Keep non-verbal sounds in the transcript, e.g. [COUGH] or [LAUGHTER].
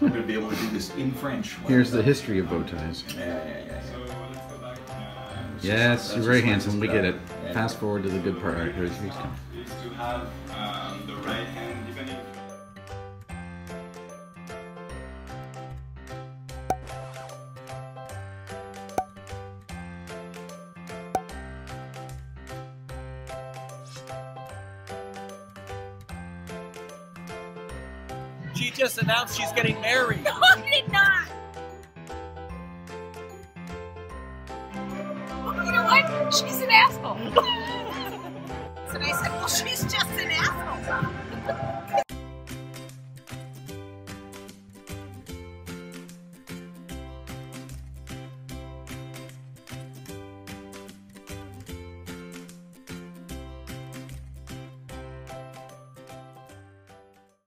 I'm gonna be able to do this in French. Here's the history of bow ties. Yeah, yeah, yeah. yeah. Yes, That's you're very handsome. We get it. Fast forward to the good part. Right, here's he's coming. She just announced she's getting married. No, I did not. Oh, you know what? She's an asshole. [LAUGHS] and I said, well, she's just an asshole.